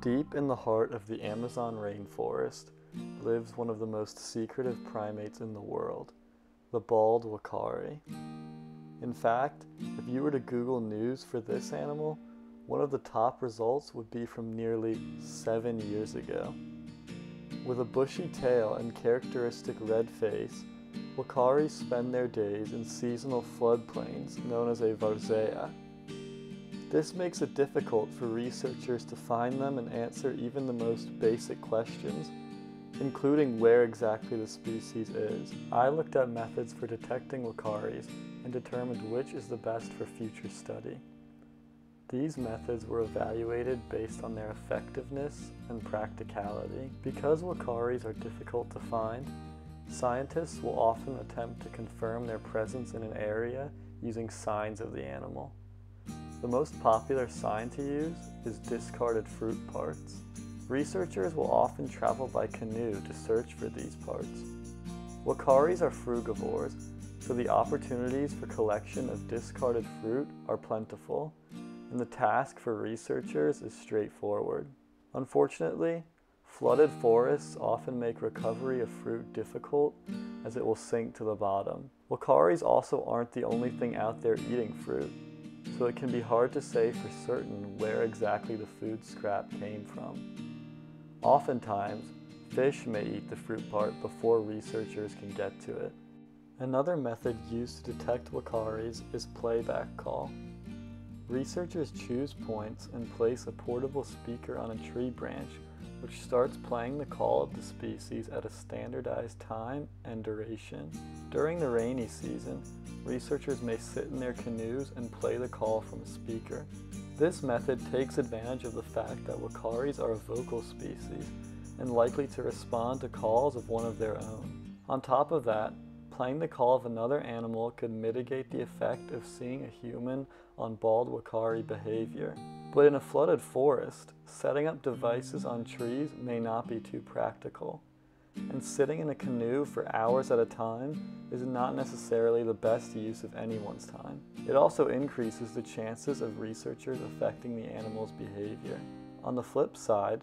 Deep in the heart of the Amazon rainforest lives one of the most secretive primates in the world, the bald uakari. In fact, if you were to Google News for this animal, one of the top results would be from nearly seven years ago. With a bushy tail and characteristic red face, uakaris spend their days in seasonal floodplains known as a várzea. This makes it difficult for researchers to find them and answer even the most basic questions, including where exactly the species is. I looked at methods for detecting uakaris and determined which is the best for future study. These methods were evaluated based on their effectiveness and practicality. Because uakaris are difficult to find, scientists will often attempt to confirm their presence in an area using signs of the animal. The most popular sign to use is discarded fruit parts. Researchers will often travel by canoe to search for these parts. Uakaris are frugivores, so the opportunities for collection of discarded fruit are plentiful and the task for researchers is straightforward. Unfortunately, flooded forests often make recovery of fruit difficult as it will sink to the bottom. Uakaris also aren't the only thing out there eating fruit, so it can be hard to say for certain where exactly the food scrap came from. Oftentimes, fish may eat the fruit part before researchers can get to it. Another method used to detect uakaris is playback call. Researchers choose points and place a portable speaker on a tree branch which starts playing the call of the species at a standardized time and duration. During the rainy season, researchers may sit in their canoes and play the call from a speaker. This method takes advantage of the fact that uakaris are a vocal species and likely to respond to calls of one of their own. On top of that, Playing the call of another animal could mitigate the effect of seeing a human on bald uakari behavior. But in a flooded forest, setting up devices on mm. trees may not be too practical. And sitting in a canoe for hours at a time is not necessarily the best use of anyone's time. It also increases the chances of researchers affecting the animal's behavior. On the flip side,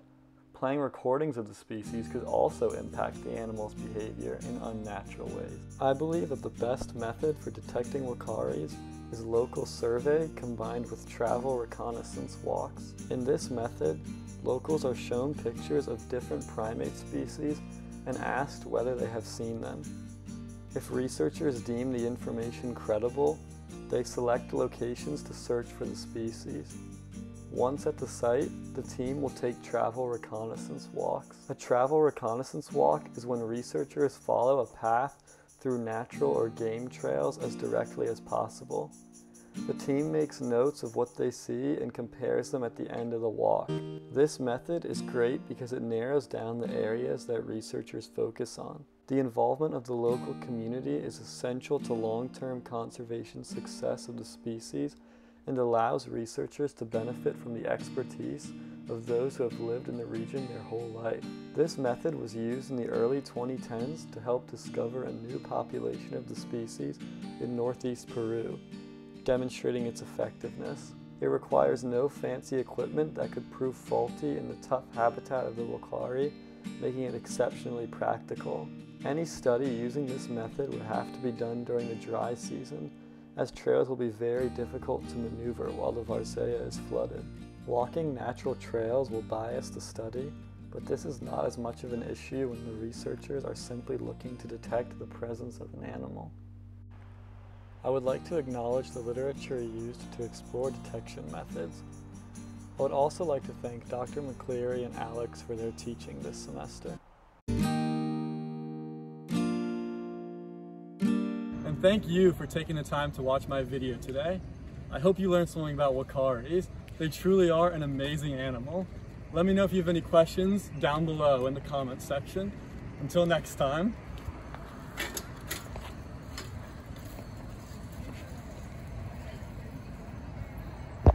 Playing recordings of the species could also impact the animal's behavior in unnatural ways. I believe that the best method for detecting uakaris is local survey combined with travel reconnaissance walks. In this method, locals are shown pictures of different primate species and asked whether they have seen them. If researchers deem the information credible, they select locations to search for the species. Once at the site, the team will take travel reconnaissance walks. A travel reconnaissance walk is when researchers follow a path through natural or game trails as directly as possible. The team makes notes of what they see and compares them at the end of the walk. This method is great because it narrows down the areas that researchers focus on. The involvement of the local community is essential to long-term conservation success of the species and allows researchers to benefit from the expertise of those who have lived in the region their whole life. This method was used in the early 2010s to help discover a new population of the species in northeast Peru, demonstrating its effectiveness. It requires no fancy equipment that could prove faulty in the tough habitat of the uakari, making it exceptionally practical. Any study using this method would have to be done during the dry season, as trails will be very difficult to maneuver while the Várzea is flooded. Walking natural trails will bias the study, but this is not as much of an issue when the researchers are simply looking to detect the presence of an animal. I would like to acknowledge the literature used to explore detection methods. I would also like to thank Dr. McCleery and Alex for their teaching this semester. Thank you for taking the time to watch my video today. I hope you learned something about uakaris. They truly are an amazing animal. Let me know if you have any questions down below in the comments section. Until next time,